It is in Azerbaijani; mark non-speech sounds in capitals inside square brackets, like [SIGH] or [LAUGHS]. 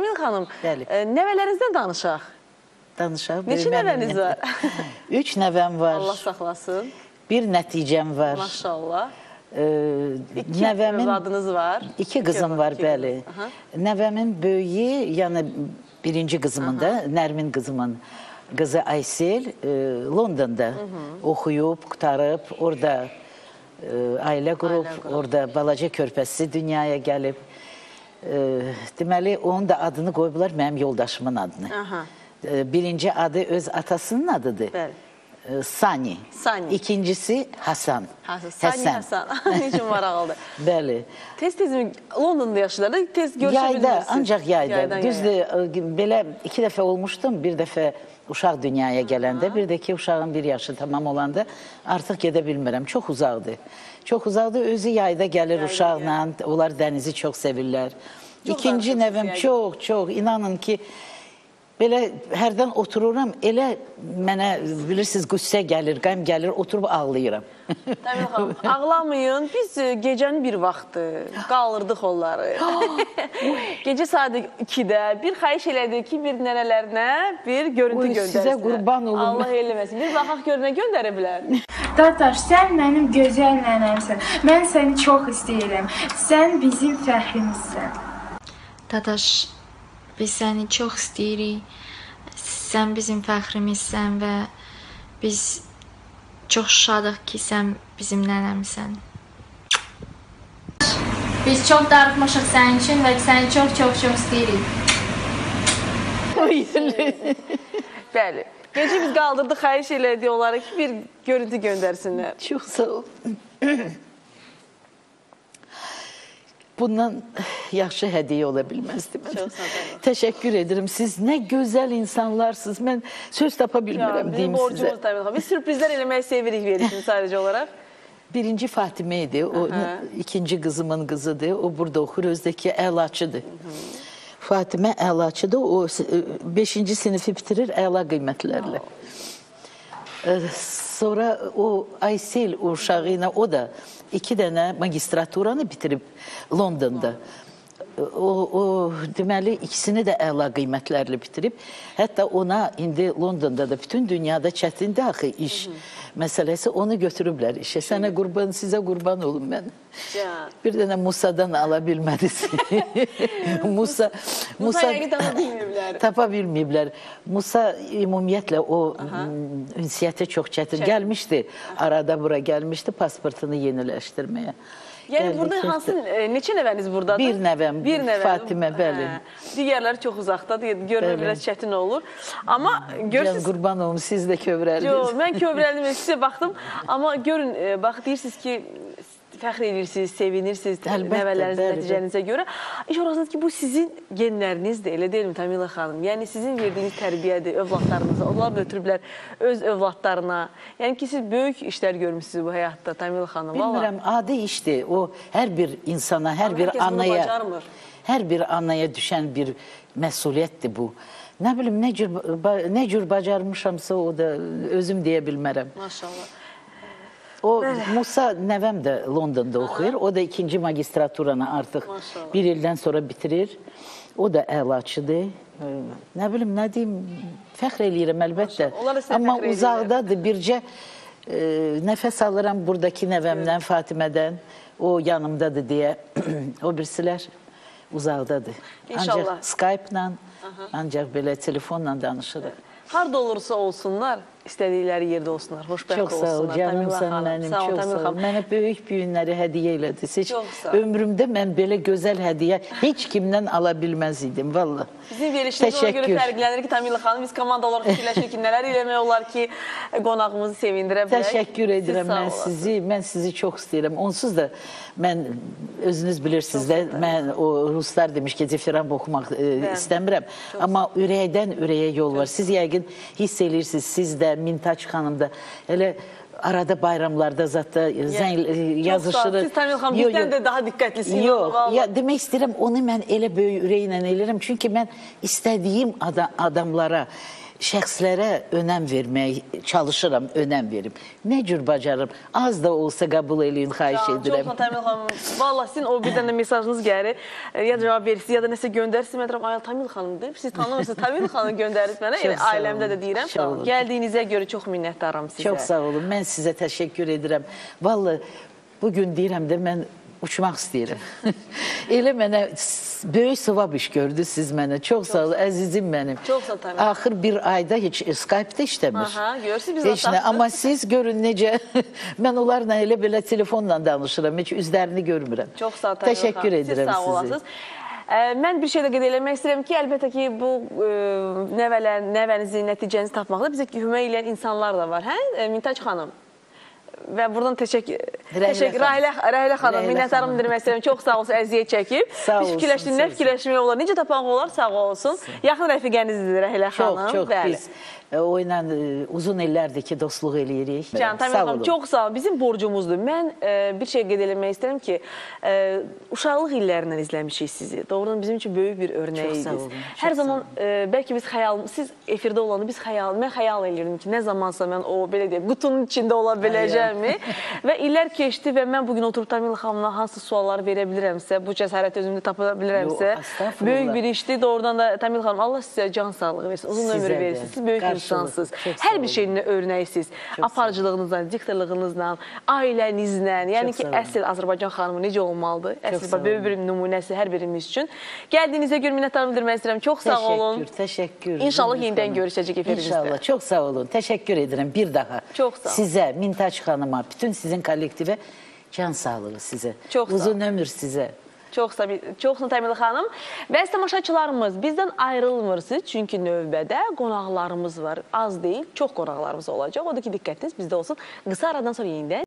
Təmin xanım, Bəli. e, nəvələrinizdən danışaq. Danışaq. Neçə nəvəniz var? [LAUGHS] Üç nəvəm var. Allah saxlasın. Bir nəticəm var. Maşallah. Ee, İki nəvəmin övladınız var. iki qızım var, iki bəli. Aha. Nəvəmin böyüyü, yəni birinci qızımın da, Nərmin qızımın qızı Aysel e, Londonda oxuyub, qutarıb, orada e, ailə qurub, Ailə qurub. orada balaca körpəsi dünyaya gəlib. E, deməli, onun da adını qoyublar mənim yoldaşımın adını. Aha. E, birinci adı öz atasının adıdır. Bəli. E, Sani. Sani. İkincisi Hasan. Hasan. Sani Hasan. Niçin [LAUGHS] maraqlıdır? Bəli. Tez-tez mi Londonda yaşayırlar da tez görüşə Yayda, ancaq yayda. Yaydan Düzdür, ə, belə iki dəfə olmuşdum. Bir dəfə uşaq dünyaya gələndə, bir də ki, uşağın bir yaşı tamam olanda artıq gedə bilmirəm. Çox uzaqdır. Çox uzaqdır. Özü yayda gəlir uşaqla. Onlar dənizi çox sevirlər. Çox İkinci danışırsınız nəvəm yayda. çox, çox. İnanın ki, belə hərdən otururam, elə mənə bilirsiniz qüssə gəlir, qəm gəlir, oturub ağlayıram. Təmin xanım, ağlamayın. Biz e, gecənin bir vaxtı qaldırdıq onları. [GASPS] Gecə saat 2-də bir xahiş elədik ki, bir nənələrinə bir görüntü göndərsinlər. sizə qurban olum. Allah eləməsin. Bir baxaq gör nə göndərə bilər. Dadaş, sən mənim gözəl nənəmsən. Mən səni çox istəyirəm. Sən bizim fəxrimizsən. Dadaş, biz səni çox istəyirik. Sən bizim fəxrimizsən və biz çox şadıq ki, sən bizim nənəmsən. Biz çox darıxmışıq sənin üçün və səni çox-çox çox istəyirik. Bəli. Gecə biz qaldırdıq, xahiş elədik onlara ki, bir görüntü göndərsinlər. Çox sağ ol. [CLEARS THROAT] Bundan [SIGHS] yaxşı hədiyyə ola bilməzdi mənə. Çox sağ olun. Təşəkkür edirəm. Siz nə gözəl insanlarsınız. Mən söz tapa Ya, bilmirəm bizim deyim sizə. borcumuz təmin xanım. Biz sürprizlər eləməyi sevirik verirsin [LAUGHS] sadəcə olaraq. Birinci Fatimə idi. O Aha. ikinci qızımın qızıdır. O burada oxur. Özdəki əlaçıdır. Fatimə əlaçıdır. O 5-ci sinifi bitirir əla qiymətlərlə. Ee, Sonra o Aysel uşağı ilə o da iki dənə magistraturanı bitirib Londonda. O, o deməli ikisini də əla qiymətlərlə bitirib. Hətta ona indi Londonda da bütün dünyada çətindir axı iş məsələsi. Onu götürüblər işə. Sənə qurban, sizə qurban olum mən. Can. Bir dənə Musadan ala bilmədiniz. [LAUGHS] Musa Musa tapa bilməyiblər. Tapa bilməyiblər. Musa ümumiyyətlə o m, ünsiyyətə çox çətin gəlmişdi. Arada bura gəlmişdi pasportunu yeniləşdirməyə. Yəni burada hansı e, neçə nəvəniz burdadır? Bir nəvəm, bir nəvəm. Fatimə, bəli. Digərləri çox uzaqdadır. Görmə Bəli. biraz çətin olur. Amma görürsüz qurban olum siz də kövrəldiniz. mən kövrəldim [LAUGHS] sizə baxdım. Amma görün, e, bax deyirsiniz ki, fəxr edirsiniz, sevinirsiniz nəvələrinizin nəticənizə görə. İş orasınız ki, bu sizin genlərinizdir, elə deyilmi Tamila xanım? Yəni sizin verdiyiniz tərbiyədir övladlarınıza. Onlar da ötürüblər öz övladlarına. Yəni ki, siz böyük işlər görmüsünüz bu həyatda Tamila xanım. Bilmirəm, adi işdir. O hər bir insana, hər Amma bir anaya, hər bir anaya düşən bir məsuliyyətdir bu. Nə bilim, nə cür, nə cür bacarmışamsa o da özüm deyə bilmərəm. Maşallah. Musa nəvəm də Londonda oxuyur. O da ikinci magistraturanı artıq Maşallah. bir ildən sonra bitirir. O da əlaçıdır. Nə bilim, nə deyim, fəxr eləyirəm əlbəttə. Amma uzaqdadır. Bircə e, nəfəs alıram buradakı nəvəmdən, Fatimədən. O yanımdadır deyə. [CLEARS THROAT] o birisilər uzaqdadır. İnşallah. Ancaq Skype-la, ancaq belə telefonla danışırıq. Harda olursa olsunlar, istədikləri yerdə olsunlar, xoşbəxt Çox sağ ol olsunlar. Tamila xanım, mənim, sağ ol, çox sağ ol. Mənə böyük büyünləri hədiyyə elədiniz. Heç Çox ömrümdə mən belə gözəl hədiyyə heç kimdən ala bilməz idim, valla. Bizim verilişimiz ona görə fərqlənir ki, Tamila xanım, biz komanda olaraq fikirləşirik ki, nələr eləmək olar ki, qonağımızı sevindirə bilək. Təşəkkür edirəm Siz mən sizi, mən sizi çox istəyirəm. Onsuz da mən özünüz bilirsiniz də mən o ruslar demiş ki, difiram oxumaq e, istəmirəm. Amma ürəkdən ürəyə yol var. Siz yəqin hiss eləyirsiniz, siz də Mintaç xanım da elə arada bayramlarda zətdə zəng yazışırıq. Siz Tamila xanım bizdən yo. də daha diqqətlisiniz. Yox, ya demək istəyirəm, onu mən elə böyük ürəklə eləyirəm. Çünki mən istədiyim ada adamlara şəxslərə önəm vermək çalışıram, önəm verim. Nə cür bacarım? Az da olsa qəbul eləyin, xahiş Çox edirəm. sağ Tamil xanım. Valla sizin o bir dənə mesajınız gəlir. E, Ya cavab verirsiniz ya da nəsə göndərirsiniz. Mən deyirəm, ay Tamil xanımdır. Siz tanımırsınız. Tamil xanım göndərib mənə. Çox sağ ailəmdə də deyirəm. Gəldiyinizə görə çox minnətdaram sizə. Çox sağ olun. Mən sizə təşəkkür edirəm. Vallahi bu gün deyirəm də mən uçmaq istəyirəm. [LAUGHS] Elə mənə böyük savab iş gördü siz mənə. Çox sağ olun, əzizim mənim. Çox sağ ol, Təmin. Axır bir ayda heç Skype-da işləmir. Aha, görürsünüz, biz Heç nə, amma siz görün necə [LAUGHS] mən onlarla elə belə telefonla danışıram, heç üzlərini görmürəm. Çox sağ ol Tamil Təşəkkür xanım. edirəm Siz sağ sizə. olasınız. Mən bir şey də qeyd eləmək istəyirəm ki, əlbəttə ki, bu ə, nəvələr, nəvənizi, nəticənizi tapmaqda bizə kömək edən insanlar da var, hə? Mintac xanım. Və buradan təşəkkür təşəkkür. Rəhlə Rəhlə xanım Rəhlə minnətdarım xanım. demək istəyirəm. Çox sağ olsun, əziyyət çəkib. Sağ olsun, fikirləşdik, sağ nə fikirləşmək olar, necə tapmaq olar, sağ olsun. Yaxın rəfiqənizdir Rəhlə xanım. Çox, çox Bəli. biz e, o ilə e, uzun illərdir ki, dostluq eləyirik. Can Tamir çox sağ ol. Bizim borcumuzdur. Mən e, bir şey qeyd eləmək istəyirəm ki, e, uşaqlıq illərindən izləmişik sizi. Doğrudan bizim üçün böyük bir çox Hər zaman e, bəlkə biz xəyal, siz efirdə olanda biz xəyal, mən xəyal eləyirdim ki, nə zamansa mən o belə deyək, qutunun içində ola biləcəmmi? və illər keçdi və mən bu gün oturub Tamil xanımla hansı sualları verə bilirəmsə, bu cəsarət özümdə tapa bilirəmsə, estağfurullah. böyük bir işdir. Doğrudan da Tamil xanım Allah sizə can sağlığı versin, uzun ömür versin. Siz böyük Qarşılıq. insansınız. Hər bir olun. şeyinlə örnəksiniz. Aparıcılığınızla, diktorluğunuzla, ailənizlə, yəni ki, olun. əsl Azərbaycan xanımı necə olmalıdır? Əsl olun. böyük bir nümunəsi hər birimiz üçün. Gəldiyinizə görə minnətdarlıq bildirmək istəyirəm. Çox sağ olun. Təşəkkür, təşəkkür. İnşallah yenidən xanım. görüşəcək efirimizdə. İnşallah. Çox sağ olun. Təşəkkür edirəm bir daha. Çox sağ ol. Sizə, Mintaç xanıma, bütün sizin kollektivə can sağlığı sizə. Çox. Uzun ömür sizə. Çox sağ çox sağ Təmil xanım. Və tamaşaçılarımız bizdən ayrılmırsınız çünki növbədə qonaqlarımız var. Az deyil, çox qonaqlarımız olacaq. Odur ki, diqqətiniz bizdə olsun. Qısa aradan sonra yenidən